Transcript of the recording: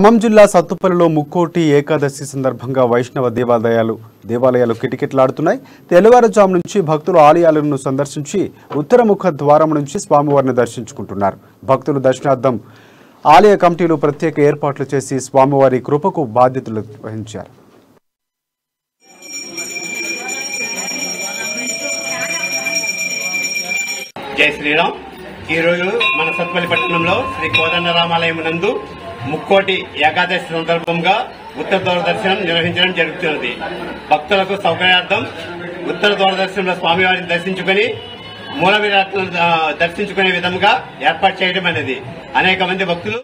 ఖమ్మం జిల్లా సత్తుపల్లిలో ముక్కోటి ఏకాదశి సందర్భంగా వైష్ణవ దేవాలయాలు దేవాలయాలు కిటకిటలాడుతున్నాయి. తెల్లవారుజాము నుంచి భక్తులు ఆలయాలను సందర్శించి ఉత్తరముఖ ద్వారం నుంచి స్వామివారిని దర్శించుకుంటున్నారు. భక్తులు దర్శనార్థం ఆలయ కమిటీలు ప్రత్యేక ఏర్పాట్లు చేసి స్వామివారి కృపకు బాధ్యతలు వహించారు. జై శ్రీరామ్. ఈరోజు మన సత్పల్లి పట్టణంలో శ్రీ కోదండరామాలయం నందు ముక్కోటి ఏకాదశి సందర్భంగా ఉత్తర దూరదర్శనం నిర్వహించడం జరుగుతున్నది. భక్తులకు సౌకర్యార్థం ఉత్తర దూరదర్శనంలో స్వామివారిని దర్శించుకుని మూల విరాట్లను దర్శించుకునే విధంగా ఏర్పాటు చేయడం అనేది అనేక మంది భక్తులు